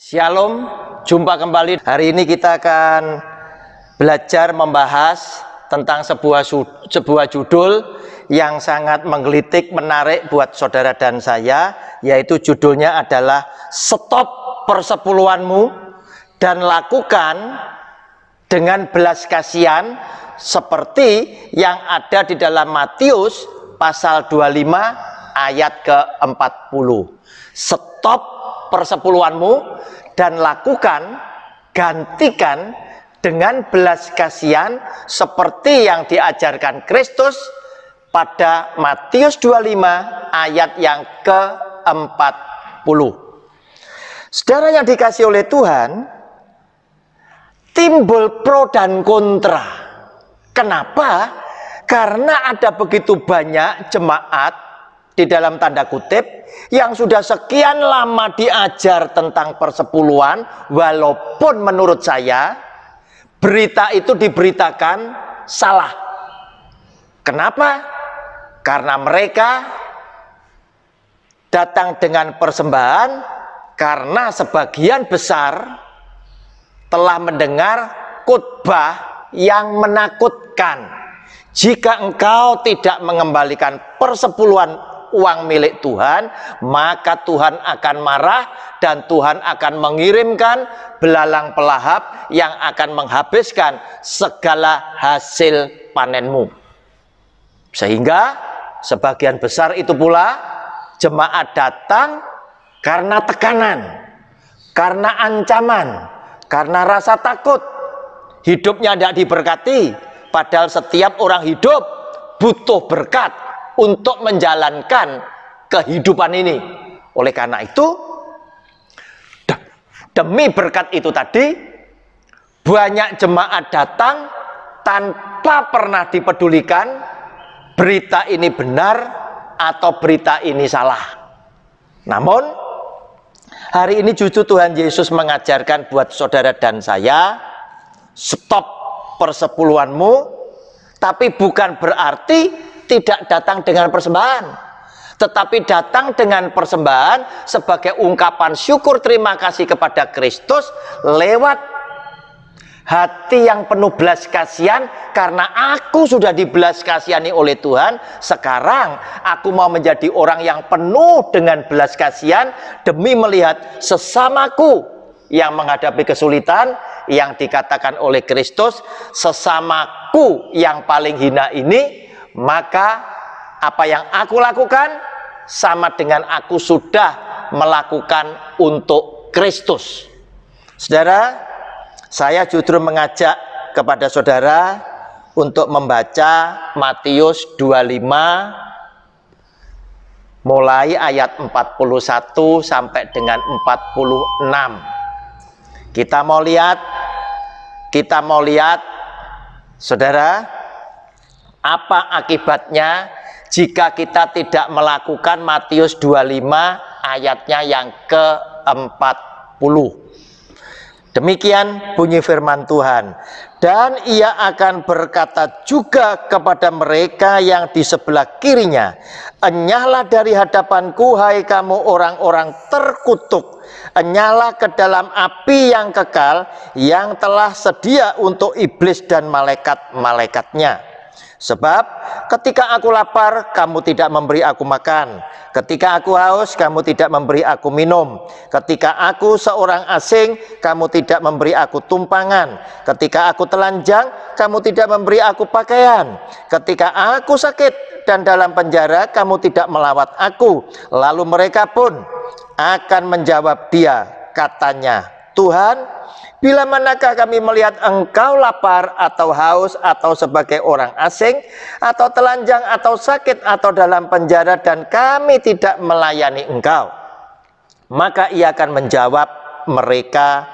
Shalom, jumpa kembali. Hari ini kita akan belajar membahas tentang sebuah sebuah judul yang sangat menggelitik, menarik buat saudara dan saya, yaitu judulnya adalah Stop Persepuluhanmu dan lakukan dengan belas kasihan seperti yang ada di dalam Matius pasal 25 ayat ke-40. Stop persepuluhanmu dan lakukan gantikan dengan belas kasihan seperti yang diajarkan Kristus pada Matius 25 ayat yang ke-40. Saudara yang dikasih oleh Tuhan, timbul pro dan kontra. Kenapa? Karena ada begitu banyak jemaat di dalam tanda kutip yang sudah sekian lama diajar tentang persepuluhan walaupun menurut saya berita itu diberitakan salah. Kenapa? Karena mereka datang dengan persembahan karena sebagian besar telah mendengar khotbah yang menakutkan. Jika engkau tidak mengembalikan persepuluhan uang milik Tuhan, maka Tuhan akan marah dan Tuhan akan mengirimkan belalang pelahap yang akan menghabiskan segala hasil panenmu. Sehingga sebagian besar itu pula jemaat datang karena tekanan, karena ancaman, karena rasa takut. Hidupnya tidak diberkati, padahal setiap orang hidup butuh berkat untuk menjalankan kehidupan ini. Oleh karena itu, demi berkat itu tadi, banyak jemaat datang tanpa pernah dipedulikan berita ini benar atau berita ini salah. Namun, hari ini justru Tuhan Yesus mengajarkan buat saudara dan saya, stop persepuluhanmu, tapi bukan berarti tidak datang dengan persembahan. Tetapi datang dengan persembahan sebagai ungkapan syukur terima kasih kepada Kristus lewat hati yang penuh belas kasihan karena aku sudah dibelas kasihani oleh Tuhan. Sekarang aku mau menjadi orang yang penuh dengan belas kasihan demi melihat sesamaku yang menghadapi kesulitan yang dikatakan oleh Kristus sesamaku yang paling hina ini maka apa yang aku lakukan sama dengan aku sudah melakukan untuk Kristus. Saudara, saya justru mengajak kepada saudara untuk membaca Matius 25 mulai ayat 41 sampai dengan 46. Kita mau lihat kita mau lihat saudara apa akibatnya jika kita tidak melakukan Matius 25 ayatnya yang ke-40. Demikian bunyi firman Tuhan. Dan ia akan berkata juga kepada mereka yang di sebelah kirinya, Enyahlah dari hadapanku hai kamu orang-orang terkutuk, Enyahlah ke dalam api yang kekal yang telah sedia untuk iblis dan malaikat-malaikatnya Sebab ketika aku lapar, kamu tidak memberi aku makan. Ketika aku haus, kamu tidak memberi aku minum. Ketika aku seorang asing, kamu tidak memberi aku tumpangan. Ketika aku telanjang, kamu tidak memberi aku pakaian. Ketika aku sakit dan dalam penjara, kamu tidak melawat aku. Lalu mereka pun akan menjawab dia, katanya, Tuhan, Bila manakah kami melihat engkau lapar atau haus atau sebagai orang asing atau telanjang atau sakit atau dalam penjara dan kami tidak melayani engkau. Maka ia akan menjawab mereka,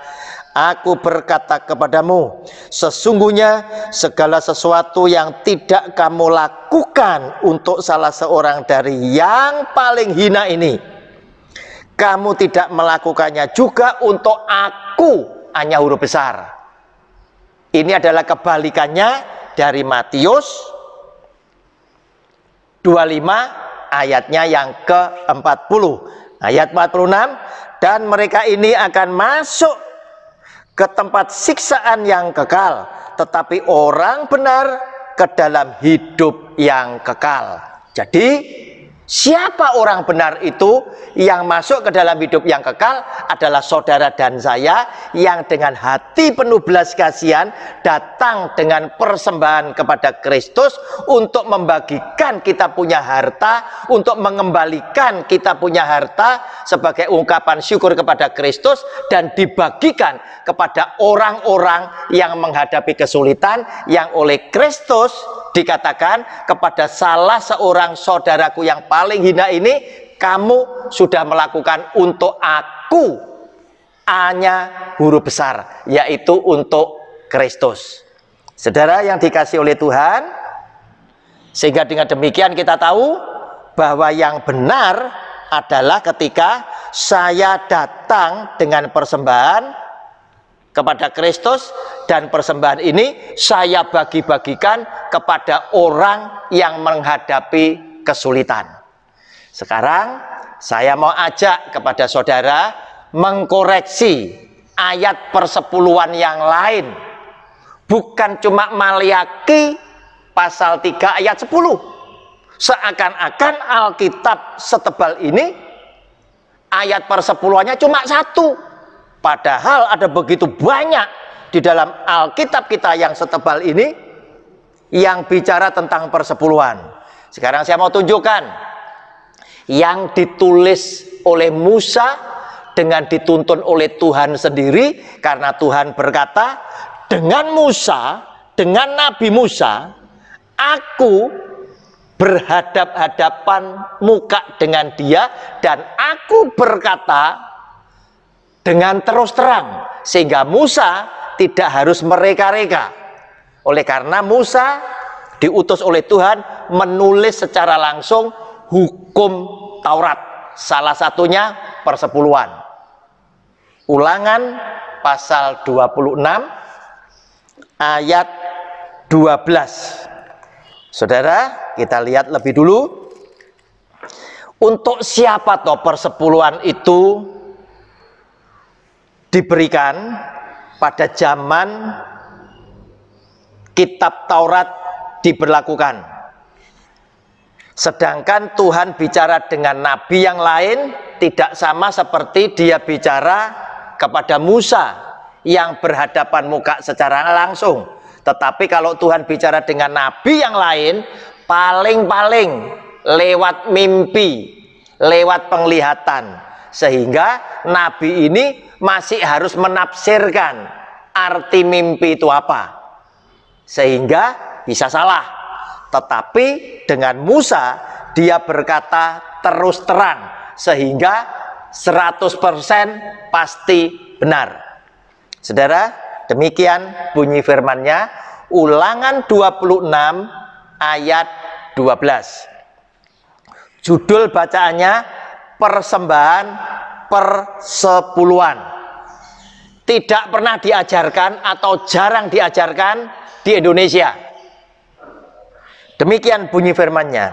Aku berkata kepadamu, sesungguhnya segala sesuatu yang tidak kamu lakukan untuk salah seorang dari yang paling hina ini, kamu tidak melakukannya juga untuk aku hanya huruf besar. Ini adalah kebalikannya dari Matius 25 ayatnya yang ke-40. Ayat 46 dan mereka ini akan masuk ke tempat siksaan yang kekal tetapi orang benar ke dalam hidup yang kekal jadi Siapa orang benar itu yang masuk ke dalam hidup yang kekal adalah saudara dan saya yang dengan hati penuh belas kasihan datang dengan persembahan kepada Kristus untuk membagikan kita punya harta, untuk mengembalikan kita punya harta sebagai ungkapan syukur kepada Kristus dan dibagikan kepada orang-orang yang menghadapi kesulitan yang oleh Kristus dikatakan kepada salah seorang saudaraku yang paling hina ini kamu sudah melakukan untuk aku hanya huruf besar yaitu untuk Kristus saudara yang dikasih oleh Tuhan sehingga dengan demikian kita tahu bahwa yang benar adalah ketika saya datang dengan persembahan kepada Kristus dan persembahan ini saya bagi-bagikan kepada orang yang menghadapi kesulitan. Sekarang saya mau ajak kepada saudara mengkoreksi ayat persepuluhan yang lain. Bukan cuma Maliaki pasal 3 ayat 10. Seakan-akan Alkitab setebal ini ayat persepuluhannya cuma satu Padahal ada begitu banyak di dalam Alkitab kita yang setebal ini yang bicara tentang persepuluhan. Sekarang saya mau tunjukkan yang ditulis oleh Musa dengan dituntun oleh Tuhan sendiri karena Tuhan berkata dengan Musa, dengan Nabi Musa, aku berhadap-hadapan muka dengan dia dan aku berkata dengan terus terang sehingga Musa tidak harus mereka-reka. Oleh karena Musa diutus oleh Tuhan menulis secara langsung hukum Taurat salah satunya persepuluhan. Ulangan pasal 26 ayat 12 saudara kita lihat lebih dulu. Untuk siapa toh persepuluhan itu diberikan pada zaman kitab Taurat diberlakukan. Sedangkan Tuhan bicara dengan nabi yang lain tidak sama seperti dia bicara kepada Musa yang berhadapan muka secara langsung. Tetapi kalau Tuhan bicara dengan nabi yang lain, paling-paling lewat mimpi, lewat penglihatan. Sehingga nabi ini masih harus menafsirkan arti mimpi itu apa sehingga bisa salah tetapi dengan Musa dia berkata terus terang sehingga 100% pasti benar. Saudara demikian bunyi firmannya ulangan 26 ayat 12 judul bacaannya persembahan persepuluhan. Tidak pernah diajarkan atau jarang diajarkan di Indonesia demikian bunyi firmannya.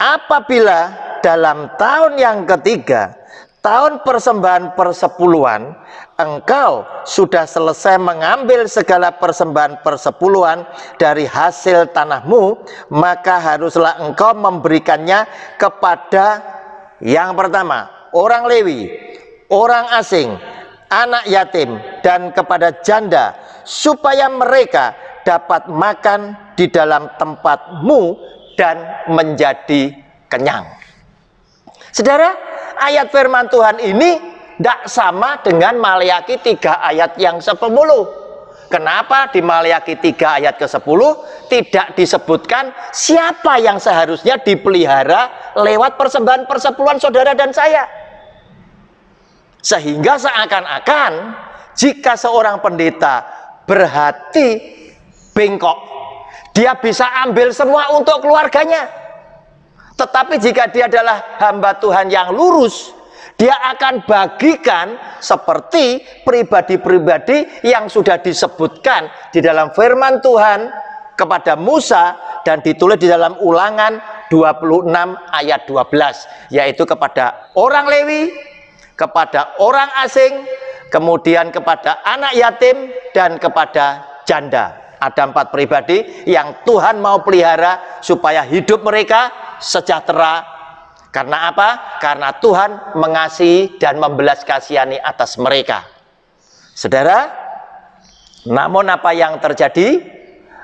Apabila dalam tahun yang ketiga tahun persembahan persepuluhan engkau sudah selesai mengambil segala persembahan persepuluhan dari hasil tanahmu maka haruslah engkau memberikannya kepada yang pertama orang Lewi, orang asing, anak yatim, dan kepada janda, supaya mereka dapat makan di dalam tempatmu dan menjadi kenyang. Saudara, ayat firman Tuhan ini tidak sama dengan Maliaki 3 ayat yang 10. Kenapa di Maliaki 3 ayat ke-10 tidak disebutkan siapa yang seharusnya dipelihara lewat persembahan persepuluhan saudara dan saya? Sehingga seakan-akan jika seorang pendeta berhati bengkok, dia bisa ambil semua untuk keluarganya. Tetapi jika dia adalah hamba Tuhan yang lurus, dia akan bagikan seperti pribadi-pribadi yang sudah disebutkan di dalam firman Tuhan kepada Musa dan ditulis di dalam ulangan 26 ayat 12 yaitu kepada orang Lewi kepada orang asing, kemudian kepada anak yatim, dan kepada janda. Ada empat pribadi yang Tuhan mau pelihara supaya hidup mereka sejahtera. Karena apa? Karena Tuhan mengasihi dan membelas kasihani atas mereka. Saudara, namun apa yang terjadi?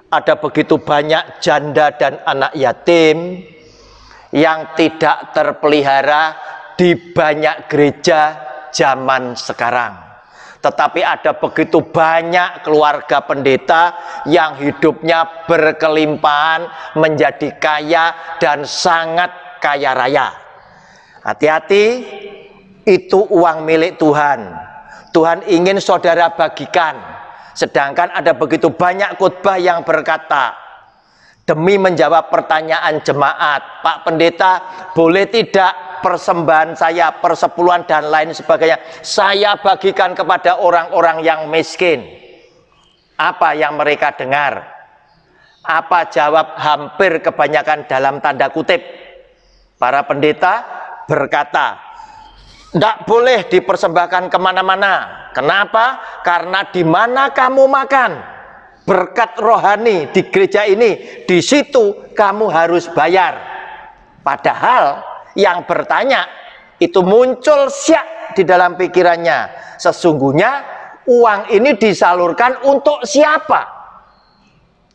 Ada begitu banyak janda dan anak yatim yang tidak terpelihara di banyak gereja zaman sekarang. Tetapi ada begitu banyak keluarga pendeta yang hidupnya berkelimpahan, menjadi kaya dan sangat kaya raya. Hati-hati, itu uang milik Tuhan. Tuhan ingin saudara bagikan. Sedangkan ada begitu banyak khotbah yang berkata, demi menjawab pertanyaan jemaat, Pak Pendeta, boleh tidak persembahan saya, persepuluhan dan lain sebagainya, saya bagikan kepada orang-orang yang miskin. Apa yang mereka dengar? Apa jawab hampir kebanyakan dalam tanda kutip? Para pendeta berkata, tidak boleh dipersembahkan ke mana-mana. Kenapa? Karena di mana kamu makan, berkat rohani di gereja ini, di situ kamu harus bayar. Padahal yang bertanya itu muncul siap di dalam pikirannya. Sesungguhnya uang ini disalurkan untuk siapa?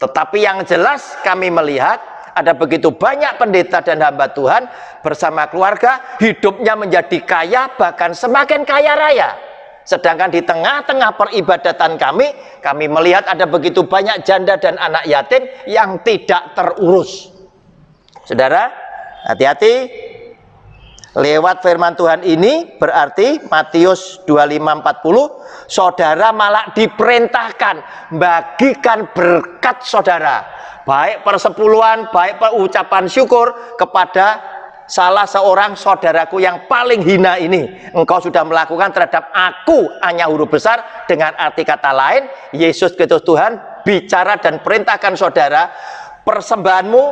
Tetapi yang jelas kami melihat ada begitu banyak pendeta dan hamba Tuhan bersama keluarga hidupnya menjadi kaya bahkan semakin kaya raya. Sedangkan di tengah-tengah peribadatan kami, kami melihat ada begitu banyak janda dan anak yatim yang tidak terurus. Saudara, hati-hati Lewat firman Tuhan ini berarti Matius 25:40 saudara malah diperintahkan bagikan berkat saudara baik persepuluhan baik ucapan syukur kepada salah seorang saudaraku yang paling hina ini engkau sudah melakukan terhadap aku hanya huruf besar dengan arti kata lain Yesus Kristus Tuhan bicara dan perintahkan saudara persembahanmu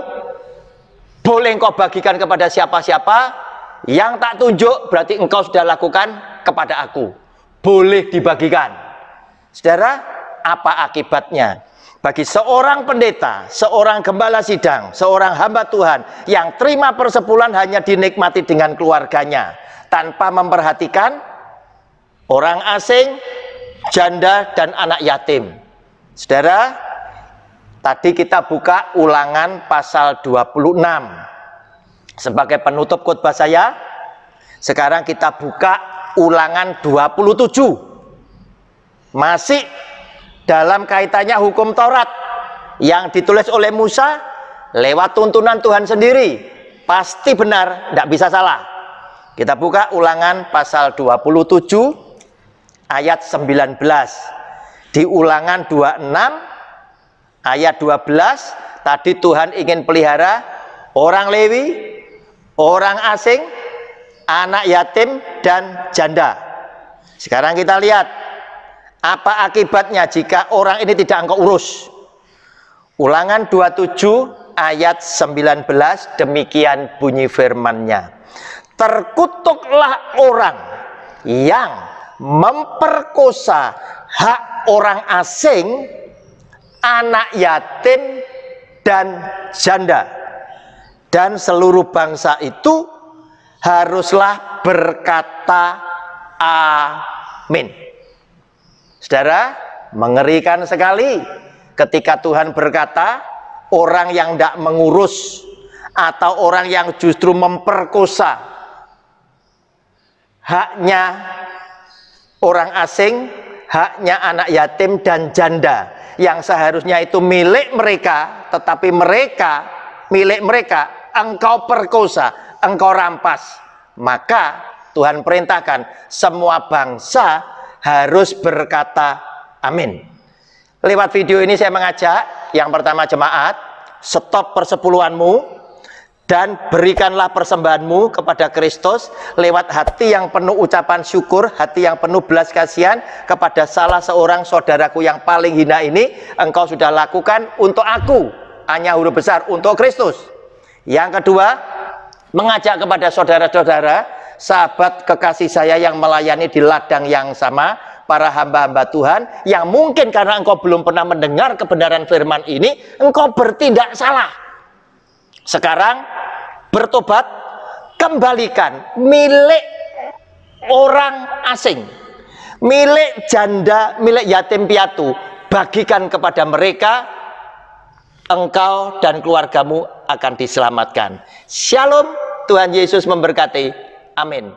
boleh engkau bagikan kepada siapa-siapa yang tak tunjuk berarti engkau sudah lakukan kepada aku. Boleh dibagikan. Saudara, apa akibatnya? Bagi seorang pendeta, seorang gembala sidang, seorang hamba Tuhan yang terima persepuluhan hanya dinikmati dengan keluarganya tanpa memperhatikan orang asing, janda dan anak yatim. Saudara, tadi kita buka ulangan pasal 26 sebagai penutup khotbah saya, sekarang kita buka ulangan 27. Masih dalam kaitannya hukum Taurat yang ditulis oleh Musa lewat tuntunan Tuhan sendiri. Pasti benar, tidak bisa salah. Kita buka ulangan pasal 27 ayat 19. Di ulangan 26 ayat 12 tadi Tuhan ingin pelihara orang Lewi orang asing, anak yatim, dan janda. Sekarang kita lihat apa akibatnya jika orang ini tidak engkau urus. Ulangan 27 ayat 19 demikian bunyi firmannya. Terkutuklah orang yang memperkosa hak orang asing, anak yatim, dan janda dan seluruh bangsa itu haruslah berkata amin. Saudara, mengerikan sekali ketika Tuhan berkata orang yang tidak mengurus atau orang yang justru memperkosa haknya orang asing, haknya anak yatim dan janda yang seharusnya itu milik mereka, tetapi mereka milik mereka engkau perkosa, engkau rampas, maka Tuhan perintahkan semua bangsa harus berkata amin. Lewat video ini saya mengajak yang pertama jemaat, stop persepuluhanmu dan berikanlah persembahanmu kepada Kristus lewat hati yang penuh ucapan syukur, hati yang penuh belas kasihan kepada salah seorang saudaraku yang paling hina ini engkau sudah lakukan untuk aku, hanya huruf besar untuk Kristus. Yang kedua, mengajak kepada saudara-saudara sahabat kekasih saya yang melayani di ladang yang sama, para hamba-hamba Tuhan, yang mungkin karena engkau belum pernah mendengar kebenaran firman ini, engkau bertindak salah. Sekarang bertobat, kembalikan milik orang asing, milik janda, milik yatim piatu, bagikan kepada mereka engkau dan keluargamu akan diselamatkan. Shalom, Tuhan Yesus memberkati. Amin.